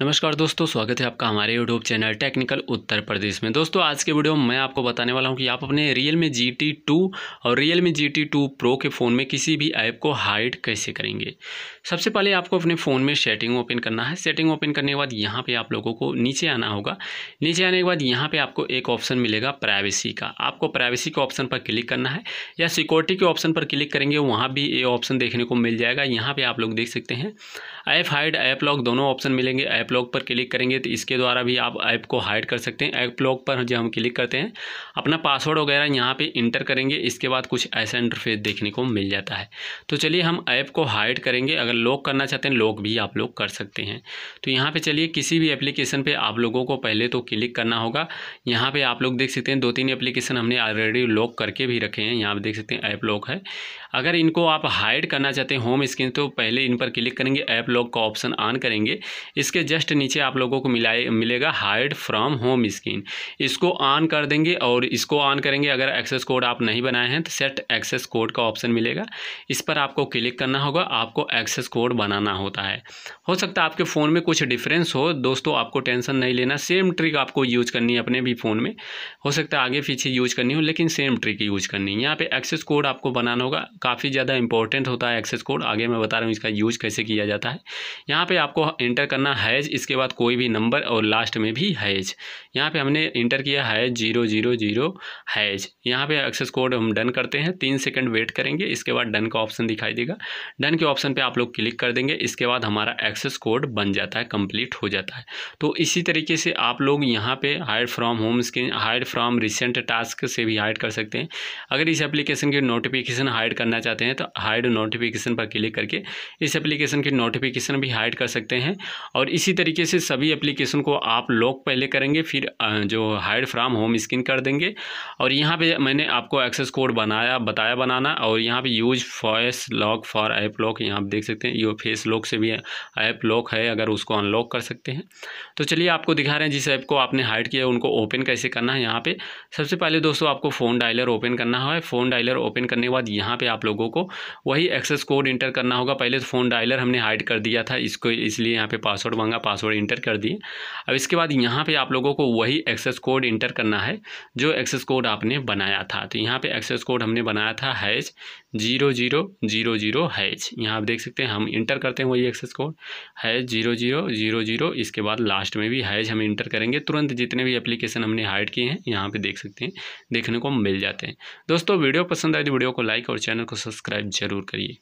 नमस्कार दोस्तों, स्वागत है आपका हमारे YouTube channel technical Uttar Pradesh में। दोस्तों, आज के वीडियो में मैं आपको बताने वाला हूँ कि आप अपने Realme G T two और Realme G T two pro के फ़ोन में किसी भी ऐप को हाइड कैसे करेंगे? सबसे पहले आपको अपने फ़ोन में सेटिंग ओपन करना है। सेटिंग ओपन करने के बाद यहाँ पर आप लोगों को नीचे आना होगा। नीचे आने के बाद यहाँ पर आपको एक ऑप्शन मिलेगा प्राइवेसी का। आपको प्राइवेसी के ऑप्शन पर क्लिक करना है या सिक्योरिटी के ऑप्शन पर क्लिक करेंगे, वहाँ भी ये ऑप्शन देखने को मिल जाएगा। यहाँ पर आप लोग देख सकते हैं। ऐप हाइड ऐप लॉक दोनों ऑप्शन मिलेंगे। ऐप लॉक पर क्लिक करेंगे तो इसके द्वारा भी आप ऐप को हाइड कर सकते हैं। ऐप लॉक पर जब हम क्लिक करते हैं, अपना पासवर्ड वगैरह यहाँ पे इंटर करेंगे। इसके बाद कुछ ऐसा इंटरफेस देखने को मिल जाता है। तो चलिए हम ऐप को हाइड करेंगे। अगर लॉक करना चाहते हैं लॉक भी आप लोग कर सकते हैं। तो यहाँ पर चलिए, किसी भी एप्लीकेशन पर आप लोगों को पहले तो क्लिक करना होगा। यहाँ पर आप लोग देख सकते हैं, दो तीन एप्लीकेशन हमने ऑलरेडी लॉक करके भी रखे हैं। यहाँ पर देख सकते हैं, ऐप लॉक है। अगर इनको आप हाइड करना चाहते हैं होम स्क्रीन तो पहले इन पर क्लिक करेंगे ऐप लॉक का ऑप्शन ऑन करेंगे। इसके जस्ट नीचे आप लोगों को मिलाए, मिलेगा हाइड फ्रॉम होम स्क्रीन इसको ऑन कर देंगे और इसको ऑन करेंगे। अगर एक्सेस कोड आप नहीं बनाए हैं तो सेट एक्सेस कोड का ऑप्शन मिलेगा। इस पर आपको क्लिक करना होगा, आपको एक्सेस कोड बनाना होता है। हो सकता है आपके फ़ोन में कुछ डिफरेंस हो। दोस्तों, आपको टेंशन नहीं लेना। सेम ट्रिक आपको यूज़ करनी है अपने भी फ़ोन में। हो सकता है आगे पीछे यूज़ करनी हो, लेकिन सेम ट्रिक यूज़ करनी है। यहाँ पे एक्सेस कोड आपको बनाना होगा। काफ़ी ज़्यादा इंपॉर्टेंट होता है एक्सेस कोड आगे मैं बता रहा हूँ इसका यूज़ कैसे किया जाता है। यहाँ पे आपको इंटर करना हैज़ इसके बाद कोई भी नंबर और लास्ट में भी हैज़ यहाँ पे हमने इंटर किया hash zero zero zero hash यहाँ पे एक्सेस कोड हम डन करते हैं। तीन सेकंड वेट करेंगे, इसके बाद डन का ऑप्शन दिखाई देगा। डन के ऑप्शन पे आप लोग क्लिक कर देंगे, इसके बाद हमारा एक्सेस कोड बन जाता है कंप्लीट हो जाता है। तो इसी तरीके से आप लोग यहाँ पे hide from home screen hide from recent task से भी हाइड कर सकते हैं। अगर इस एप्लीकेशन की नोटिफिकेशन हाइड करना चाहते हैं तो हाइड नोटिफिकेशन पर क्लिक करके इस एप्लीकेशन की नोटिफिकेशन भी हाइड कर सकते हैं। और इसी तरीके से सभी एप्लीकेशन को आप लॉक पहले करेंगे, फिर जो हाइड फ्राम होम स्क्रीन कर देंगे। और यहाँ पे मैंने आपको एक्सेस कोड बनाया, बताया बनाना, और यहाँ पे use face lock for app lock यहाँ आप देख सकते हैं, ये फेस लॉक से भी ऐप लॉक है, अगर उसको अनलॉक कर सकते हैं। तो चलिए आपको दिखा रहे हैं, जिस ऐप को आपने हाइड किया, उनको ओपन कैसे करना है यहाँ पे। सबसे पहले दोस्तों, आपको फ़ोन डायलर ओपन करना है। फ़ोन डायलर ओपन करने के बाद यहाँ पे आप लोगों को। वही एक्सेस कोड इंटर करना होगा। पहले तो फ़ोन डायलर हमने हाइड कर दिया था। इसको इसलिए यहाँ पे पासवर्ड मांगा पासवर्ड इंटर कर दिए। अब इसके बाद यहाँ पे आप लोगों को वही एक्सेस कोड इंटर करना है, जो एक्सेस कोड आपने बनाया था। तो यहाँ पे एक्सेस कोड हमने बनाया था hash zero zero zero zero hash यहाँ आप देख सकते हैं, हम इंटर करते हैं वही access code hash zero zero zero zero इसके बाद लास्ट में भी हैज़ हम इंटर करेंगे। तुरंत जितने भी एप्लीकेशन हमने हाइड किए हैं, यहाँ पे देख सकते हैं, देखने को मिल जाते हैं। दोस्तों, वीडियो पसंद आए तो वीडियो को लाइक और चैनल को सब्सक्राइब जरूर करिए